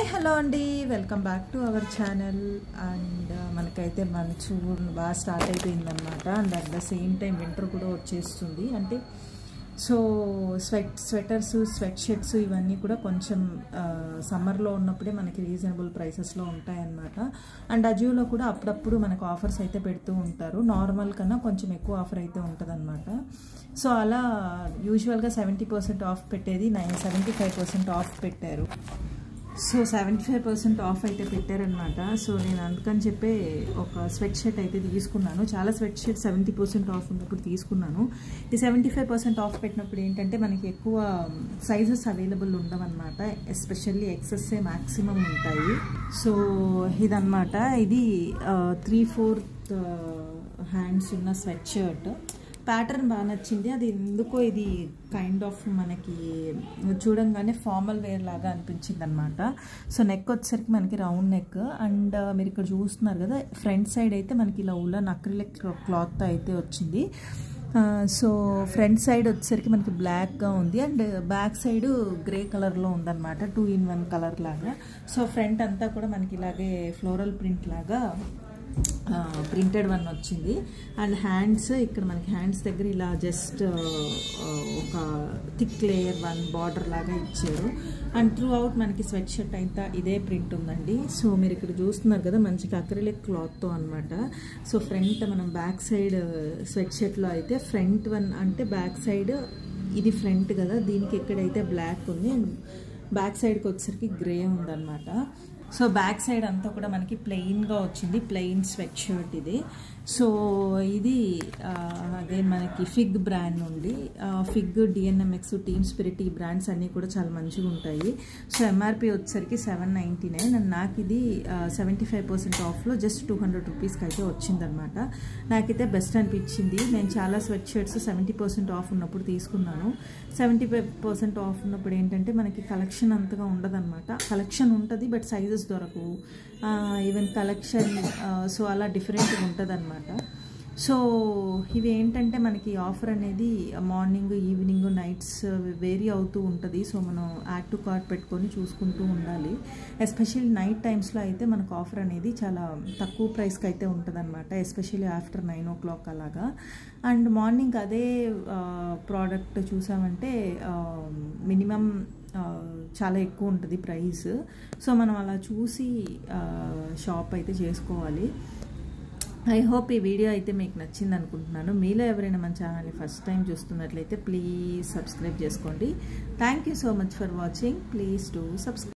Hi hello అండి. Welcome back to our channel. And మనకైతే మంచు బాగా స్టార్ట్ అయిపోయిందనమాట and at the same time winter కూడా వచ్చేస్తుంది. అంటే so sweat sweaters sweatshirts ఇవన్నీ కూడా కొంచెం సమ్మర్లో ఉన్నప్పుడే మనకి రీజనబుల్ ప్రైసెస్లో ఉంటాయన్నమాట. అండ్ అజియోలో కూడా అప్పుడప్పుడు మనకు ఆఫర్స్ అయితే పెడుతూ ఉంటారు. నార్మల్ కన్నా కొంచెం ఎక్కువ ఆఫర్ అయితే ఉంటుందన్నమాట. సో అలా యూజువల్గా సెవెంటీ పర్సెంట్ ఆఫ్ పెట్టేది nine seventy five percent off పెట్టారు. So seventy five percent off అయితే పెట్టారనమాట సో నేను అందుకని చెప్పే ఒక స్వెట్ షర్ట్ అయితే తీసుకున్నాను. చాలా sweatshirt seventy percent off ఉన్నప్పుడు తీసుకున్నాను. ఈ సెవెంటీ ఫైవ్ పర్సెంట్ ఆఫ్ పెట్టినప్పుడు ఏంటంటే మనకి ఎక్కువ సైజెస్ అవైలబుల్ ఉండవన్నమాట. ఎస్పెషల్లీ ఎక్సెస్సే మ్యాక్సిమం ఉంటాయి. సో ఇదన్నమాట. ఇది త్రీ ఫోర్త్ హ్యాండ్స్ ఉన్న స్వెట్ షర్ట్. ప్యాటర్న్ బాగా నచ్చింది. అది ఎందుకో ఇది కైండ్ ఆఫ్ మనకి చూడంగానే ఫార్మల్ వేర్ లాగా అనిపించింది అనమాట సో నెక్ వచ్చేసరికి మనకి రౌండ్ నెక్ అండ్ మీరు ఇక్కడ చూస్తున్నారు కదా ఫ్రంట్ సైడ్ అయితే మనకి ఇలా ఉల్ల అక్రిలిక్ క్లాత్ అయితే వచ్చింది. సో ఫ్రంట్ సైడ్ వచ్చేసరికి మనకి బ్లాక్గా ఉంది అండ్ బ్యాక్ సైడ్ గ్రే కలర్లో ఉందన్నమాట టూ ఇన్ వన్ కలర్ లాగా. సో ఫ్రంట్ అంతా కూడా మనకి ఇలాగే ఫ్లోరల్ ప్రింట్ లాగా ప్రింటెడ్ వన్ వచ్చింది. అండ్ హ్యాండ్స్ ఇక్కడ మనకి హ్యాండ్స్ దగ్గర ఇలా జస్ట్ ఒక థిక్ లేయర్ వన్ బార్డర్ లాగా ఇచ్చారు. అండ్ త్రూ అవుట్ మనకి స్వెట్ షర్ట్ అయితే ఇదే ప్రింట్ ఉందండి. సో మీరు ఇక్కడ చూస్తున్నారు కదా మంచిగా అక్రిలిక్ క్లాత్తో అనమాట సో ఫ్రంట్ మనం బ్యాక్ సైడ్ స్వెట్ షర్ట్లో అయితే ఫ్రంట్ వన్ అంటే బ్యాక్ సైడ్ ఇది ఫ్రంట్ కదా దీనికి ఎక్కడైతే బ్లాక్ ఉంది. అండ్ బ్యాక్ సైడ్కి వచ్చేసరికి గ్రే ఉందన్నమాట. సో బ్యాక్ సైడ్ అంతా కూడా మనకి ప్లెయిన్గా వచ్చింది ప్లెయిన్ స్వెట్ షర్ట్ ఇది. సో ఇది అదే మనకి ఫిగ్ బ్రాండ్ నుండి ఫిగ్ డిఎన్ఎంఎక్స్ టీమ్ స్పిరిట్ ఈ బ్రాండ్స్ అన్నీ కూడా చాలా మంచిగా ఉంటాయి. సో ఎంఆర్పి వచ్చేసరికి సెవెన్ నైంటీ నైన్ అండ్ నాకు ఇది సెవెంటీ ఫైవ్ పర్సెంట్ ఆఫ్లో జస్ట్ టూ హండ్రెడ్ రూపీస్కి అయితే వచ్చిందనమాట నాకైతే బెస్ట్ అనిపించింది. నేను చాలా sweatshirts seventy percent off ఉన్నప్పుడు తీసుకున్నాను. సెవెంటీ ఫైవ్ పర్సెంట్ ఆఫ్ ఉన్నప్పుడు ఏంటంటే మనకి కలెక్షన్ అంతగా ఉండదన్నమాట. కలెక్షన్ ఉంటుంది బట్ సైజెస్ దొరకవు. ఈవెన్ కలెక్షన్ సో అలా డిఫరెంట్గా ఉంటుంది అనమాట సో ఇవి ఏంటంటే మనకి ఆఫర్ అనేది మార్నింగ్ ఈవినింగ్ నైట్స్ వేరీ అవుతూ ఉంటుంది. సో మనం యాడ్ టు కార్ట్ పెట్టుకొని చూసుకుంటూ ఉండాలి. ఎస్పెషల్లీ నైట్ టైమ్స్లో అయితే మనకు ఆఫర్ అనేది చాలా తక్కువ ప్రైస్కి అయితే ఉంటుంది అనమాట especially after nine o'clock అలాగా. అండ్ మార్నింగ్ అదే ప్రోడక్ట్ చూసామంటే మినిమం చాలా ఎక్కువ ఉంటుంది ప్రైస్ సో మనం అలా చూసి షాప్ అయితే చేసుకోవాలి. ఐ హోప్ ఈ వీడియో అయితే మీకు నచ్చింది అనుకుంటున్నాను. మీలో ఎవరైనా మన ఛానల్ని ఫస్ట్ టైం చూస్తున్నట్లయితే ప్లీజ్ సబ్స్క్రైబ్ చేసుకోండి. Thank you so much for watching please to subscribe